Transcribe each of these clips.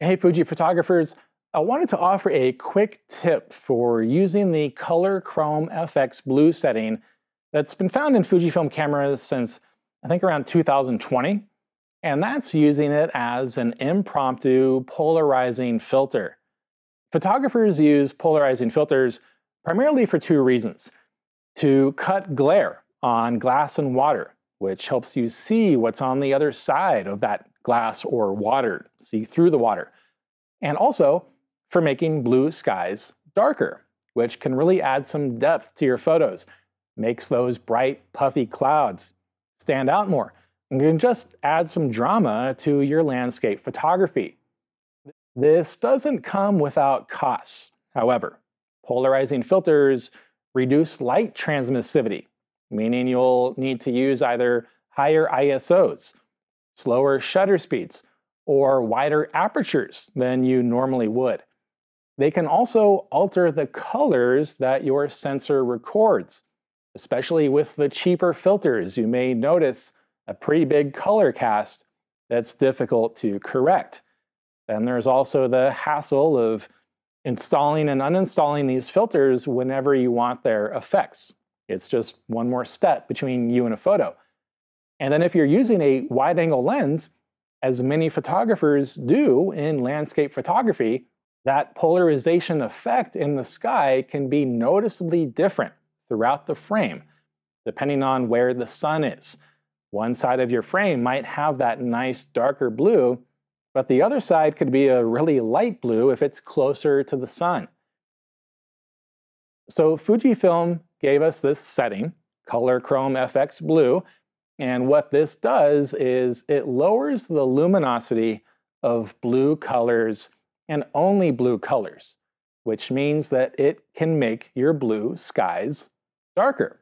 Hey Fuji photographers, I wanted to offer a quick tip for using the Color Chrome FX Blue setting that's been found in Fujifilm cameras since I think around 2020, and that's using it as an impromptu polarizing filter. Photographers use polarizing filters primarily for two reasons. To cut glare on glass and water, which helps you see what's on the other side of that glass or water, see through the water. And also for making blue skies darker, which can really add some depth to your photos, makes those bright, puffy clouds stand out more, and can just add some drama to your landscape photography. This doesn't come without costs, however. Polarizing filters reduce light transmissivity, meaning you'll need to use either higher ISOs, slower shutter speeds, or wider apertures than you normally would. They can also alter the colors that your sensor records. Especially with the cheaper filters, you may notice a pretty big color cast that's difficult to correct. Then there's also the hassle of installing and uninstalling these filters whenever you want their effects. It's just one more step between you and a photo. And then if you're using a wide angle lens, as many photographers do in landscape photography, that polarization effect in the sky can be noticeably different throughout the frame, depending on where the sun is. One side of your frame might have that nice darker blue, but the other side could be a really light blue if it's closer to the sun. So Fujifilm gave us this setting, Color Chrome FX Blue, and what this does is it lowers the luminosity of blue colors and only blue colors, which means that it can make your blue skies darker.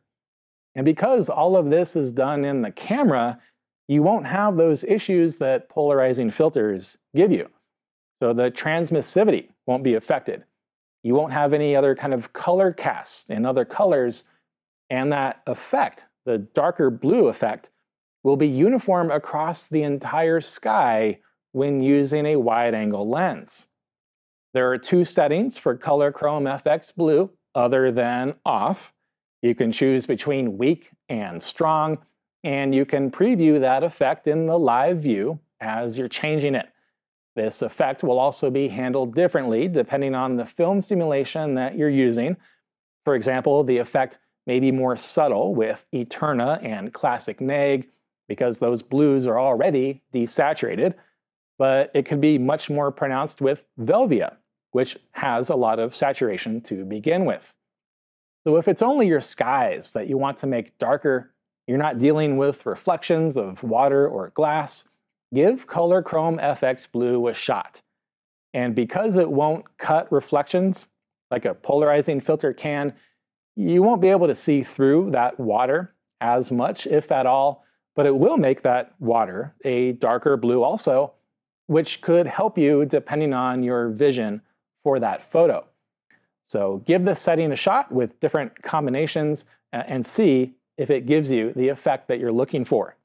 And because all of this is done in the camera, you won't have those issues that polarizing filters give you. So the transmissivity won't be affected. You won't have any other kind of color casts in other colors, and that effect the darker blue effect, will be uniform across the entire sky when using a wide-angle lens. There are two settings for Color Chrome FX Blue other than off. You can choose between weak and strong, and you can preview that effect in the live view as you're changing it. This effect will also be handled differently depending on the film simulation that you're using. For example, the effect may be more subtle with Eterna and Classic Neg because those blues are already desaturated, but it can be much more pronounced with Velvia, which has a lot of saturation to begin with. So if it's only your skies that you want to make darker, you're not dealing with reflections of water or glass, give Color Chrome FX Blue a shot. And because it won't cut reflections like a polarizing filter can, you won't be able to see through that water as much, if at all, but it will make that water a darker blue also, which could help you depending on your vision for that photo. So give this setting a shot with different combinations and see if it gives you the effect that you're looking for.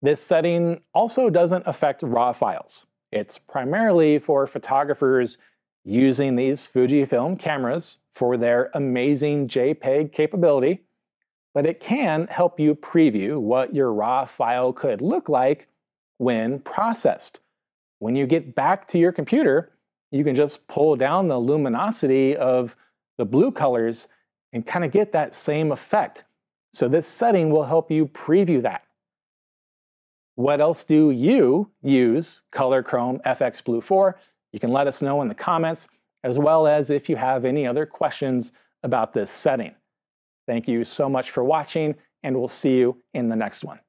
This setting also doesn't affect RAW files. It's primarily for photographers using these Fujifilm cameras for their amazing JPEG capability, but it can help you preview what your RAW file could look like when processed. When you get back to your computer, you can just pull down the luminosity of the blue colors and kind of get that same effect. So this setting will help you preview that. What else do you use Color Chrome FX Blue for? You can let us know in the comments, as well as if you have any other questions about this setting. Thank you so much for watching, and we'll see you in the next one.